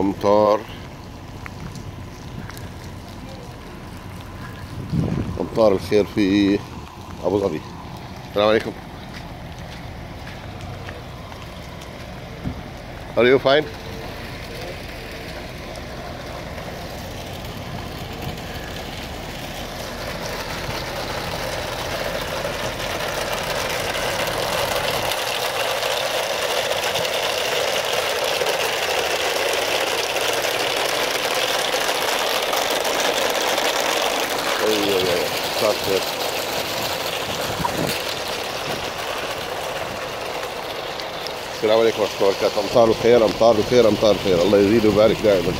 أمطار أمطار الخير في أبو ظبي. السلام عليكم. Are you fine? أيوه صار خير السلام عليكم ورحمه الله وبركاته امطار الخير امطار الخير امطار الخير الله يزيد ويبارك دائما